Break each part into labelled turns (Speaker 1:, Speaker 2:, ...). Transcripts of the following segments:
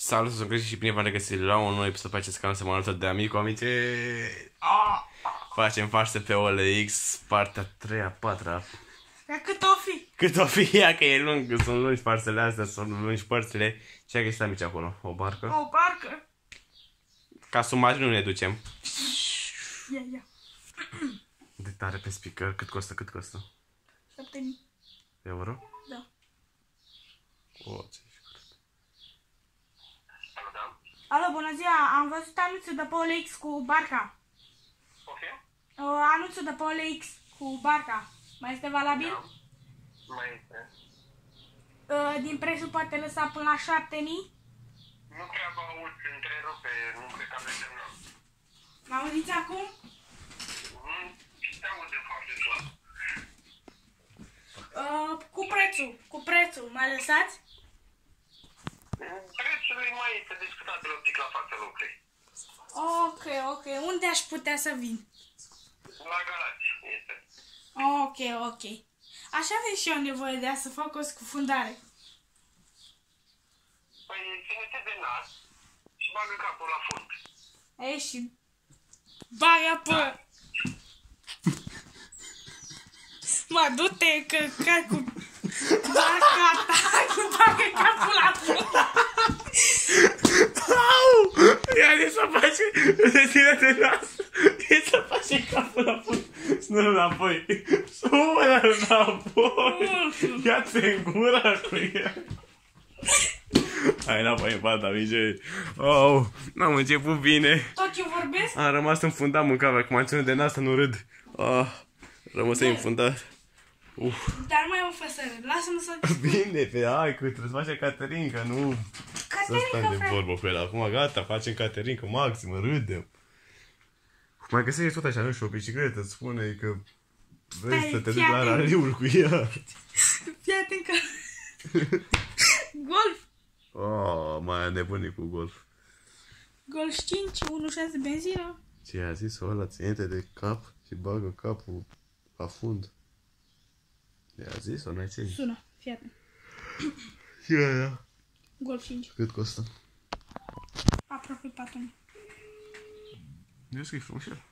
Speaker 1: Salut, sunt Cristi și bine v-am regăsit la un nou episod pe acest canal să alături de amic cu aminte. Ah! Facem farse pe OLX, partea 3 a 4 -a.
Speaker 2: Dar cât o fi?
Speaker 1: Cât o fi ea, că e lung, sunt lungi farsele astea, sunt lungi părțile. Ce ai găsit amici acolo? O barcă?
Speaker 2: O barcă?
Speaker 1: Ca submarin nu ne ducem.
Speaker 2: Ia, ia.
Speaker 1: De tare pe speaker, cât costă, cât costă?
Speaker 2: 7000.
Speaker 1: Euro?
Speaker 2: Da.
Speaker 1: O, ce ești curat.
Speaker 2: Alo, bună ziua! Am văzut anunțul de pe OLX cu barca.
Speaker 3: Poftim?
Speaker 2: Uh, anunțul de pe OLX cu barca. Mai este valabil?
Speaker 3: Mai este.
Speaker 2: Uh, din prețul poate lăsa până la 7000.
Speaker 3: Nu prea vă aud, se întrerupe, nu cred că aveți semnal.
Speaker 2: Mă auziți acum?
Speaker 3: Mm, Te aude foarte slab.
Speaker 2: Uh, cu prețul, cu prețul. Mai lăsați?
Speaker 3: Prețul e mai este discutat de un pic la fața locului.
Speaker 2: Ok, ok. Unde aș putea să vin?
Speaker 3: La Galați este.
Speaker 2: Ok, ok. Aș avea și eu nevoie de a să fac o scufundare.
Speaker 3: Păi ține-te de nas și bagă capul la fund.
Speaker 2: Ei și bagă pe... Mă, du-te că ca cu barca ta, cu bagă capul la fund.
Speaker 1: Au! Ia de să face, de tine de nas. E să face capul la fund. Nu înapoi. Sumă înapoi. Ia-te în gura cu el. Hai înapoi în pat, amice. Oh, n-am început bine.
Speaker 2: Tot eu vorbesc?
Speaker 1: Am rămas înfundat mâncarea, cum am ținut de nas să nu râd. Ah, rămăsei înfundat. Uf.
Speaker 2: Dar mai am făsără. Lasă-mă să...
Speaker 1: Bine, pe hai, că trebuie să facem Caterinca, nu să stăm
Speaker 2: Caterinca,
Speaker 1: de
Speaker 2: frate.
Speaker 1: vorbă cu el. Acum gata, facem Caterinca maximă, râdem. Mai găsești tot așa, nu știu, o bicicletă, îți spune că vrei
Speaker 2: Stai,
Speaker 1: să te
Speaker 2: fii
Speaker 1: duci la
Speaker 2: atent.
Speaker 1: raliul cu ea.
Speaker 2: Fii atent că... Golf.
Speaker 1: Oh, mai a nebunit cu golf.
Speaker 2: Golf 5, 1.6 benzină.
Speaker 1: Ce a zis ăla, ține de cap și bagă capul la fund. I-a zis o n-ai ținut?
Speaker 2: Sună, fii atent.
Speaker 1: Ce e aia?
Speaker 2: Golf 5.
Speaker 1: Cât costă?
Speaker 2: Aproape 4.000.
Speaker 1: Eu scrii frumos și el.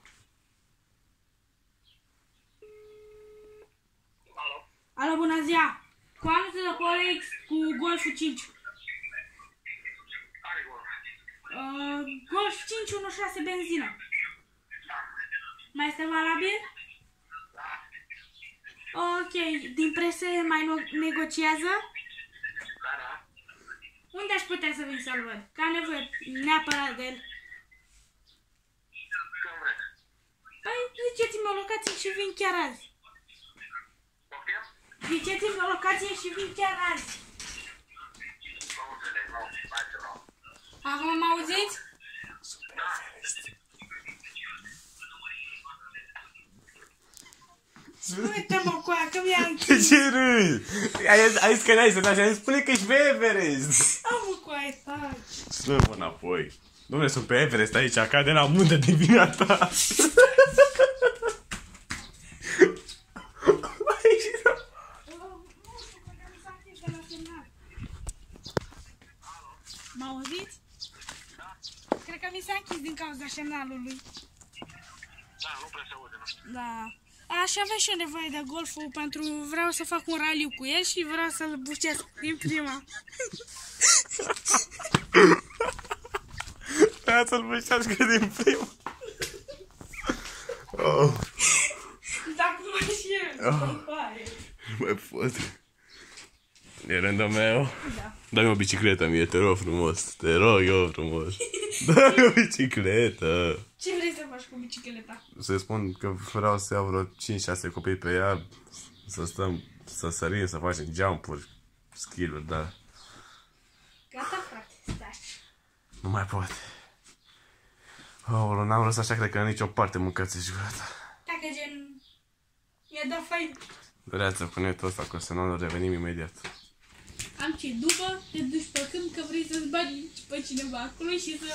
Speaker 3: Alo?
Speaker 2: Alo, bună ziua! Cu anunțul de Polex cu Golf 5.
Speaker 3: Are gol.
Speaker 2: Uh, Golf 5 1.6 benzină.
Speaker 3: Da.
Speaker 2: Mai este valabil?
Speaker 3: Da.
Speaker 2: Ok, din presă mai no- negociază?
Speaker 3: Da, da.
Speaker 2: Unde aș putea să vin să-l văd? Că am nevoie neapărat de el.
Speaker 3: Când vreți.
Speaker 2: Păi, ziceți-mi o locație și vin chiar azi.
Speaker 3: Poftim?
Speaker 2: Ziceți-mi o locație și vin chiar azi.
Speaker 3: Nu înțeleg, nu. Hai să nu.
Speaker 2: Acum mă auziți?
Speaker 3: Da.
Speaker 2: Uite-mă
Speaker 1: n-ai să și am zis, spune că ești pe Everest.
Speaker 2: Am cu aia, taci.
Speaker 1: Sună înapoi. Dom'le, sunt pe Everest aici, cade la munte din vina ta.
Speaker 2: Mă auziți? Cred că mi s-a închis din cauza semnalului.
Speaker 3: Da, nu prea se aude, nu știu.
Speaker 2: Da. Aș avea și eu nevoie de golful pentru vreau să fac un raliu cu el și vreau să-l bucesc din prima.
Speaker 1: Aia să-l bășească din prima. Oh,
Speaker 2: Dacă mai și eu,
Speaker 1: Oh.
Speaker 2: îmi pare.
Speaker 1: nu mai pot. E rândul meu.
Speaker 2: Da.
Speaker 1: Dă-mi o bicicletă mie, te rog frumos. Te rog eu frumos. Dă-mi o bicicletă.
Speaker 2: Ce vrei să faci cu bicicleta?
Speaker 1: Să spun că vreau să iau vreo 5-6 copii pe ea, să stăm, să sărim, să facem jump-uri, skill-uri, da.
Speaker 2: Gata, frate, stai.
Speaker 1: Nu mai pot. Oh, n-am lăsat așa, cred că în nicio parte mâncați și gata.
Speaker 2: Dacă gen... Mi-a dat fain.
Speaker 1: Vreați cu netul ăsta, că o să nu revenim imediat.
Speaker 2: Am ce după, te duci pe câmp că vrei să-ți bagi pe cineva acolo și să...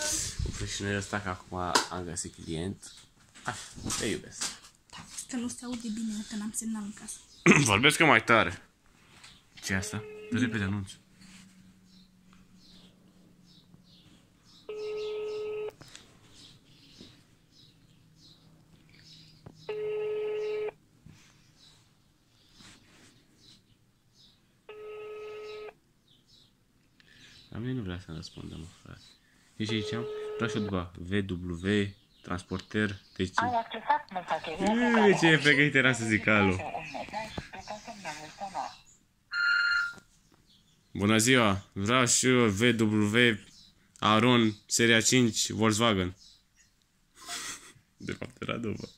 Speaker 1: Păi și noi ăsta că acum am găsit client. Ah, te iubesc.
Speaker 2: Da, că nu se aude bine, că n-am semnal în casă.
Speaker 1: Vorbesc că mai tare. ce asta? Dă repede anunț. Nu vrea să răspundă, mă, frate. Eu ce ziceam? Vreau și eu după VW, transporter, deci...
Speaker 4: Ai accesat mesageria
Speaker 1: Ui, ce pregătit eram să zic alo.
Speaker 4: un mesaj după semnalul sonor.
Speaker 1: Bună ziua, vreau și eu VW Aron seria 5 Volkswagen. De fapt era după.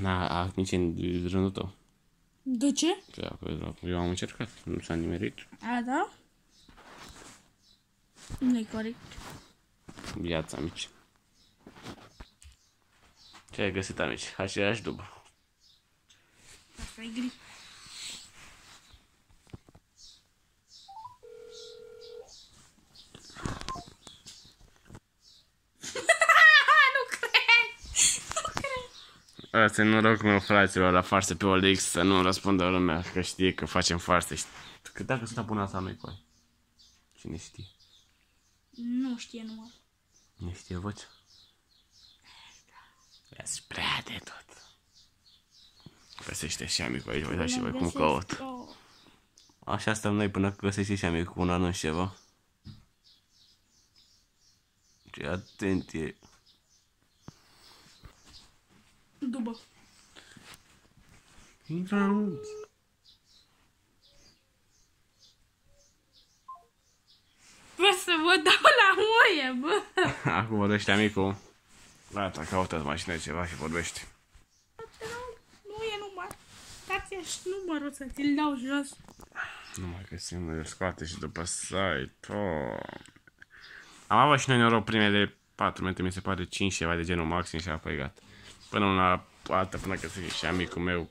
Speaker 1: Na, a nici în rândul tău.
Speaker 2: De ce?
Speaker 1: Că acolo- Eu am încercat, nu s-a nimerit.
Speaker 2: A, da? Nu e corect.
Speaker 1: Viața, amici. Ce ai găsit, amici? Aceeași dubă.
Speaker 2: Asta e gri. nu cred! Nu cred!
Speaker 1: Asta e norocul meu, fraților, la farse pe OLX să nu răspundă lumea, că știe că facem farse. Șt- Că dacă sunt abonat sau nu-i coi. Cine știe?
Speaker 2: Nu știe numai.
Speaker 1: Nu știe vocea. Ia-ți prea de tot. Găsește și amicul aici, uitați și voi cum caut.
Speaker 2: Oh.
Speaker 1: Așa stăm noi până găsește și amicul cu un anunț ceva. Ce atent e.
Speaker 2: Dubă.
Speaker 1: Intră în anunț.
Speaker 2: Bă, să vă dau la moie, bă!
Speaker 1: Acum vorbește amicul. Gata, caută mașină ceva și vorbește.
Speaker 2: Nu e număr. Dați-și numărul să ți-l dau jos.
Speaker 1: Nu mai găsim, îl scoate și după site. Oh. Am avut și noi noroc primele 4 minute, mi se pare 5 ceva de genul maxim și apoi gata. Până la altă, până găsește și amicul meu.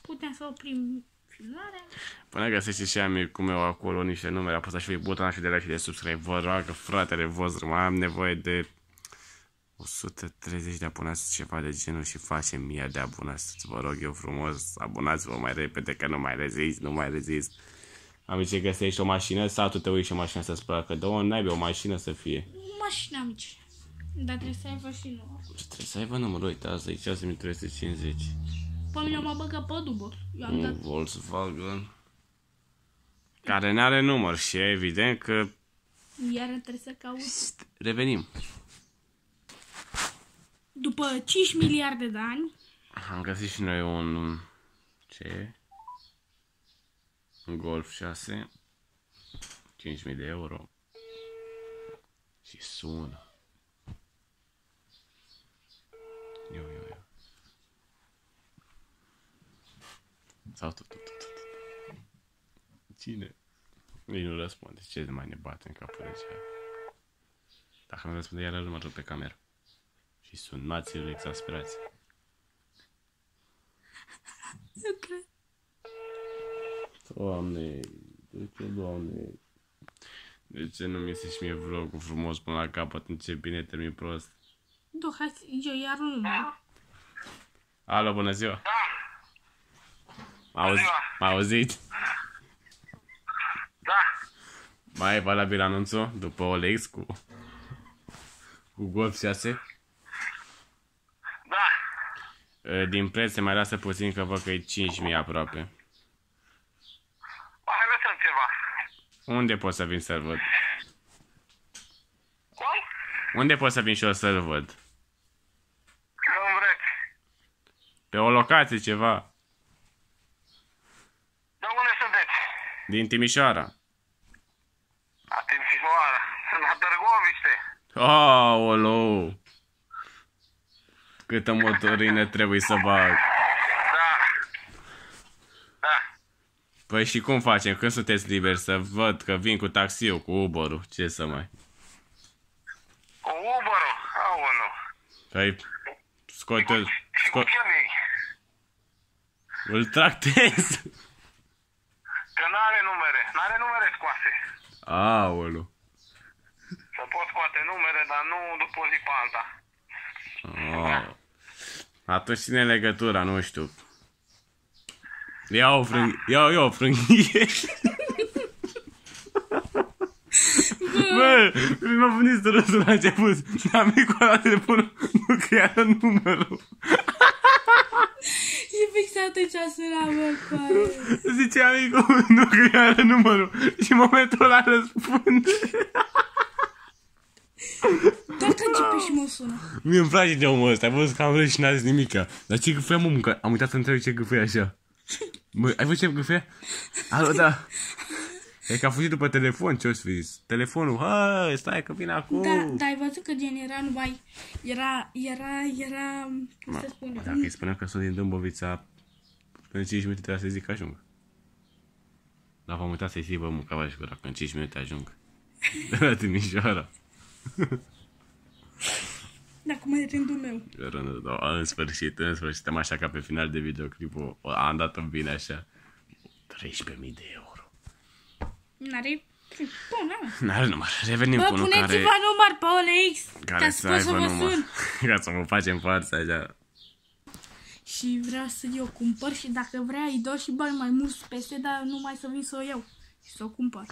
Speaker 2: Putem să oprim filmarea.
Speaker 1: Până găsește și amicul meu acolo niște numere, apăsați și voi butonul și de like și de subscribe. Vă roagă, fratele vostru, mai am nevoie de 130 de abonați, ceva de genul și face 1000 de abonați. Vă rog eu frumos, abonați-vă mai repede că nu mai rezist, nu mai rezist. Am ce găsești o mașină sau tu te uiți și o mașină să-ți placă? Dă o naibe o mașină să fie.
Speaker 2: Mașina mici. Dar trebuie să aibă și număr.
Speaker 1: Ce trebuie să aibă numărul, uite, asta e 6350.
Speaker 2: Pe mine mă băgă pe dubă. Eu am
Speaker 1: Un
Speaker 2: dat
Speaker 1: Volkswagen. Care n-are număr și e evident că
Speaker 2: iar trebuie să caut.
Speaker 1: revenim.
Speaker 2: După 5 miliarde de ani,
Speaker 1: Am găsit și noi un... un- Ce? Un Golf 6. 5.000 de euro. Și sună. Eu, eu, eu. Sau tu, tu, tu, tu, tu. Cine? Nici nu răspunde. Ce mai ne bate în capul de ce? Dacă nu răspunde, iar mă rup pe cameră. Și sunați-l exasperați.
Speaker 2: nu cred.
Speaker 1: Doamne, de ce, Doamne? De ce nu mi iese și mie vlogul frumos până la capăt? Încep bine, termin prost.
Speaker 2: Du, hai, să- eu iar un număr.
Speaker 1: Alo, bună ziua!
Speaker 3: Da,
Speaker 1: M-a auzit?
Speaker 3: ziua.
Speaker 1: M-a auzit?
Speaker 3: da,
Speaker 1: Mai e valabil anunțul după Olex cu, cu Golf 6?
Speaker 3: da.
Speaker 1: E, Din preț se mai lasă puțin că văd că e 5.000 aproape.
Speaker 3: Mai lăsăm ceva.
Speaker 1: Unde pot să vin să-l văd?
Speaker 3: Cum?
Speaker 1: Unde pot să vin și eu să-l văd?
Speaker 3: Când vreți.
Speaker 1: Pe o locație ceva.
Speaker 3: De unde sunteți?
Speaker 1: Din Timișoara.
Speaker 3: La Timișoara. La Târgoviște.
Speaker 1: Aolou! Câtă motorină trebuie să bag.
Speaker 3: Da. Da.
Speaker 1: Păi și cum facem? Când sunteți liberi să văd că vin cu taxiul, cu Uber-ul? Ce să mai...
Speaker 3: Cu Uber-ul. Aoleu.
Speaker 1: Păi scoate
Speaker 3: Și cu
Speaker 1: sco-
Speaker 3: ce mici?
Speaker 1: îl tractez.
Speaker 3: Că n-are numere. N-are numere scoase.
Speaker 1: Aoleu.
Speaker 3: Să pot scoate numere, dar nu după o zi pe alta.
Speaker 1: Oh. Atunci ține legătura, nu știu. Ia o frâng... Ia, ia o frânghie. Bă, m-a venit să răsul la început. Amicul ăla telefonul nu creia numărul.
Speaker 2: E fix atunci suna, bă, coaie.
Speaker 1: Zice amicul, nu că are numărul. Și în momentul ăla răspunde.
Speaker 2: Doar că începe și mă sună.
Speaker 1: Mie îmi place de omul ăsta, ai văzut că am râs și n-a zis nimica. Dar ce gâfâia mă mânca? Am uitat să întreb ce gâfâia așa. Bă, ai văzut ce gâfâia? Alo, da. E că a fugit după telefon, ce-o să fi zis? Telefonul, hai, stai că vine acum.
Speaker 2: Da, dar ai văzut că gen era numai... Era, era, era... Cum să spun?
Speaker 1: Dacă îi spuneam că sunt din Dâmbovița, în 5 minute trebuia să zic că ajung. Dar v-am uitat să-i zic, bă, mâncava și gura, că în 5 minute ajung. De la Timișoara.
Speaker 2: Da, acum e rândul meu.
Speaker 1: Rândul, da, în sfârșit, în sfârșit, suntem așa ca pe final de videoclipul. Am dat-o bine așa. 13.000 de euro.
Speaker 2: N-are... Bun, n-are.
Speaker 1: N-are număr. Revenim
Speaker 2: Bă,
Speaker 1: cu unul care,
Speaker 2: puneți-vă număr pe OLX
Speaker 1: care
Speaker 2: ca
Speaker 1: să
Speaker 2: să pot să
Speaker 1: aibă
Speaker 2: vă
Speaker 1: număr.
Speaker 2: sun.
Speaker 1: Ca să mă facem față așa.
Speaker 2: Și vreau să eu cumpăr și dacă vrea îi dau și bani mai mulți peste, dar numai să vin să o iau și să o cumpăr.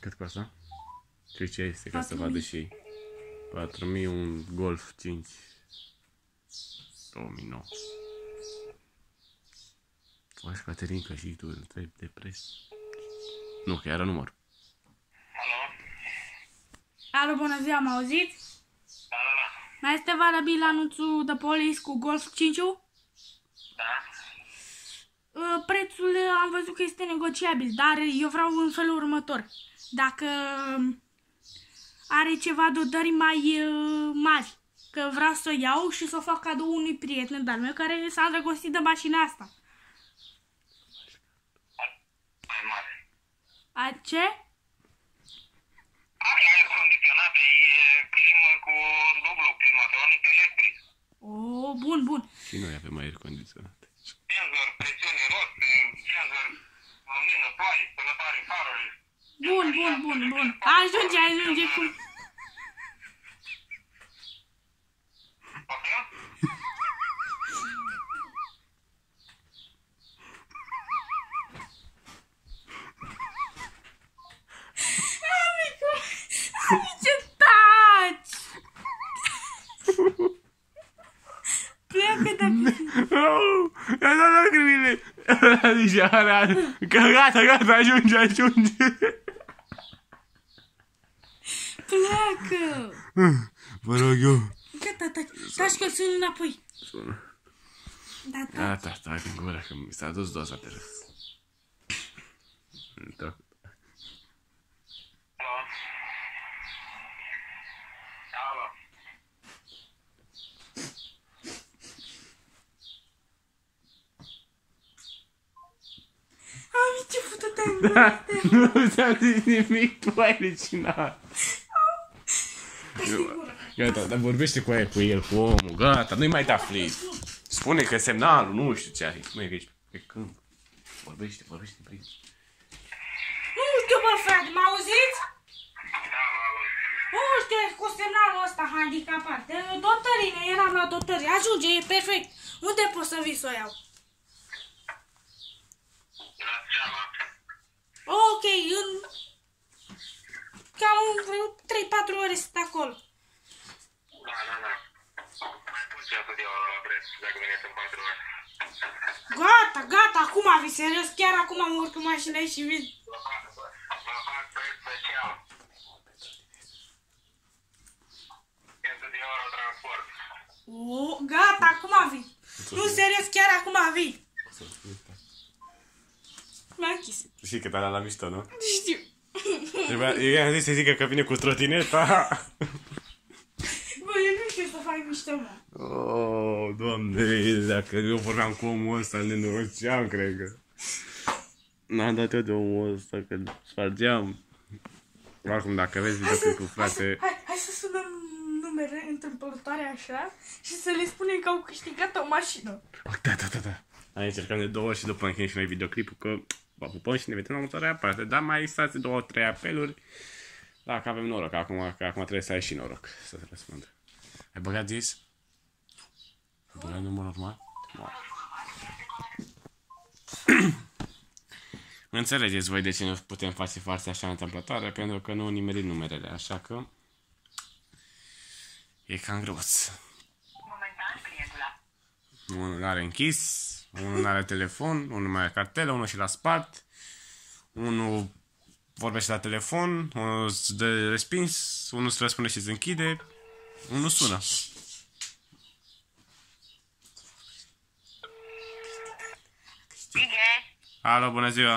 Speaker 1: Cât costă? Cred ce este ca să
Speaker 2: 4.000.
Speaker 1: vadă și ei. 4.000 un Golf 5. 2009. Faci Caterinca și tu îl trebuie de pres. Nu, că era număr.
Speaker 3: Alo?
Speaker 2: Alo, bună ziua, m auzit?
Speaker 3: Da, da, da.
Speaker 2: Mai este valabil anunțul de polis cu Golf 5
Speaker 3: Da?
Speaker 2: Uh, Prețul uh, am văzut că este negociabil, dar eu vreau în felul următor. Dacă um, are ceva dotări mai uh, mari, că vreau să o iau și să o fac cadou unui prieten de-al meu care s-a îndrăgostit de mașina asta.
Speaker 3: Mai mare.
Speaker 2: A, ce?
Speaker 3: Are aer condiționat, e climă cu dublu climatronic electric.
Speaker 2: Oh, bun, bun.
Speaker 1: Și noi avem aer condiționat.
Speaker 3: Senzor, presiune rost, senzor, lumină, ploaie, spălătoare faruri.
Speaker 2: Bun, bun, bun, bun. Ajunge, ajunge cu... De
Speaker 1: Oh, i-a dat lacrimile. Zice, că gata, gata, ajunge, ajunge.
Speaker 2: Pleacă!
Speaker 1: Vă rog eu.
Speaker 2: Gata, taci, taci că sunt înapoi.
Speaker 1: Sună.
Speaker 2: Da, da.
Speaker 1: Gata, stai în gură, că mi s-a dus doza de râs. Da.
Speaker 2: Fută te
Speaker 1: Nu ți-am zis nimic, tu ai lecinat. Gata, dar vorbește cu aia, cu el, cu omul, gata, nu-i mai da flit. Spune că semnalul, nu știu ce ai, spune că ești pe câmp. Vorbește, vorbește prin.
Speaker 2: Nu știu, bă, frate, m-a auzit?
Speaker 3: Da, vă aud.
Speaker 2: Nu știu, cu semnalul ăsta handicapat. De dotările, eram la dotări. Ajunge, e perfect. Unde pot să vii să o iau?
Speaker 3: La Geama.
Speaker 2: Ok, în... Cam în vreo 3-4 ore sunt acolo.
Speaker 3: Da, da, da. Mai pun 500 de euro la preț, dacă veniți în 4 ore.
Speaker 2: Gata, gata, acum vii, serios, chiar acum mă urc în mașină și vin.
Speaker 3: Vă fac, vă fac preț special. 500 de euro transport.
Speaker 2: O, gata, acum vin. Nu, serios, chiar acum vin. Mi-a închis.
Speaker 1: Știi că la la mișto, nu?
Speaker 2: Știu.
Speaker 1: Trebuia, eu i-am zis să zică că vine cu trotineta.
Speaker 2: Bă, eu nu știu să fac mișto, mă.
Speaker 1: Oh, doamne, dacă eu vorbeam cu omul ăsta, ne noroceam, cred că. N-am dat eu de omul ăsta, că spargeam. Acum, dacă vezi videoclipul,
Speaker 2: hai, să,
Speaker 1: frate,
Speaker 2: hai, hai să sunăm numere întâmplătoare așa și să le spunem că au câștigat o mașină.
Speaker 1: Da, da, da, da. Hai încercăm de două ori și după încheiem și noi videoclipul, că vă pupăm și ne vedem la următoarea parte. Dar mai stați două, trei apeluri. Dacă avem noroc, acum, că acum trebuie să ai și noroc să te răspund. Ai băgat zis? Ai băgat numărul normal? Wow. Înțelegeți voi de ce nu putem face față așa întâmplătoare, pentru că nu nimerim numerele, așa că e cam greuț.
Speaker 4: Momentan, clientul a
Speaker 1: Unul are închis, Unul nu are telefon, unul nu mai are cartelă, unul și la spart, unul vorbește la telefon, unul îți dă respins, unul îți răspunde și îți închide, unul sună.
Speaker 3: Bine!
Speaker 1: Alo, bună ziua!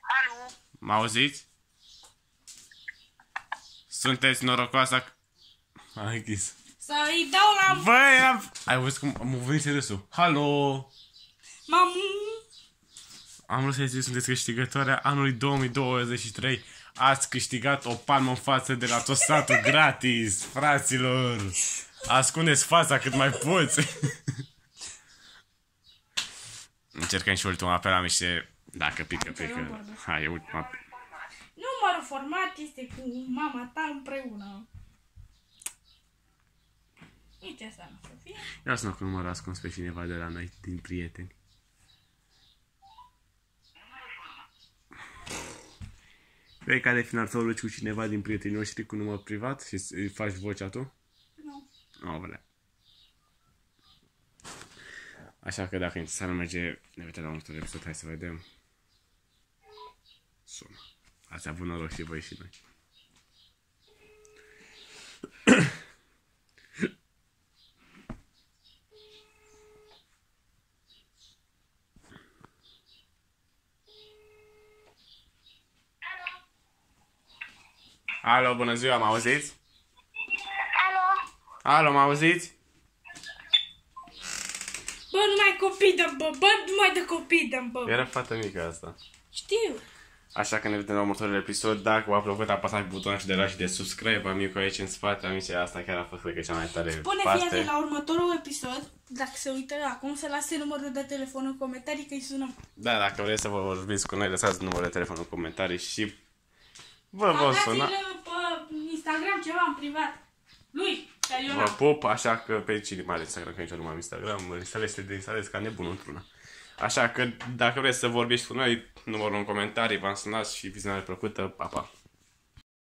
Speaker 3: Alo!
Speaker 1: Mă auziți? Sunteți norocoasa... Am închis.
Speaker 2: Să-i dau la
Speaker 1: Băi, am... Ai văzut cum am venit râsul. Halo!
Speaker 2: mamu.
Speaker 1: Am vrut să zic, sunteți câștigătoarea anului 2023. Ați câștigat o palmă în față de la tot satul gratis, fraților. Ascundeți fața cât mai poți. Încercăm și ultima pe la miște. Dacă pică, pică. Hai, e ultima.
Speaker 2: Numărul format este cu mama ta împreună. Nici asta nu o să fie.
Speaker 1: Ia să nu că numărul ascuns pe cineva de la noi, din prieteni. Vrei ca de final să o cu cineva din prietenii noștri cu număr privat și îi faci vocea tu?
Speaker 2: Nu.
Speaker 1: Nu vrea. Așa că dacă interesant merge, ne vedem la următorul episod, hai să vedem. Sună. Ați avut noroc și voi și noi. Alo, bună ziua, mă auziți?
Speaker 3: Alo!
Speaker 1: Alo, mă auziți?
Speaker 2: Bă, numai copii dăm, bă, bă, numai de copii dăm, bă.
Speaker 1: Era fată mică asta.
Speaker 2: Știu.
Speaker 1: Așa că ne vedem la următorul episod. Dacă v-a plăcut, apăsați butonul și de like și de subscribe. Amicul aici în spate. Amice, asta chiar a fost, cred că, cea mai tare
Speaker 2: Pune
Speaker 1: parte.
Speaker 2: fiate la următorul episod, dacă se uită acum, să lase numărul de telefon în comentarii că îi sunăm.
Speaker 1: Da, dacă vreți să vă vorbiți cu noi, lăsați numărul de telefon în comentarii și vă vom suna.
Speaker 2: Dați-l pe Instagram ceva în privat. Lui, că eu
Speaker 1: Vă
Speaker 2: n-am.
Speaker 1: pup, așa că pe cine mai are Instagram, că nici eu nu mai am Instagram, îl instalez, te instalez ca nebun într-una. Așa că dacă vreți să vorbiți cu noi, numărul în comentarii, v-am sunat și vizionare plăcută, pa, pa!